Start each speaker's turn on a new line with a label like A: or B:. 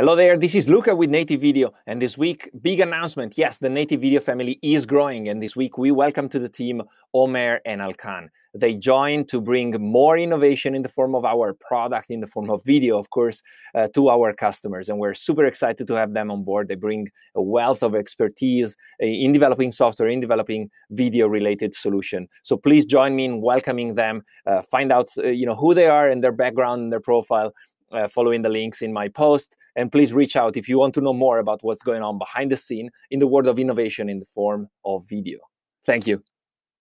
A: Hello there, this is Luca with Native Video, and this week, big announcement. Yes, the Native Video family is growing, and this week we welcome to the team Omer and Alkan. They join to bring more innovation in the form of our product, in the form of video, of course, uh, to our customers, and we're super excited to have them on board. They bring a wealth of expertise uh, in developing software, in developing video-related solution. So please join me in welcoming them. Uh, find out, uh, you know, who they are and their background and their profile uh, following the links in my post. And please reach out if you want to know more about what's going on behind the scene in the world of innovation in the form of video. Thank you.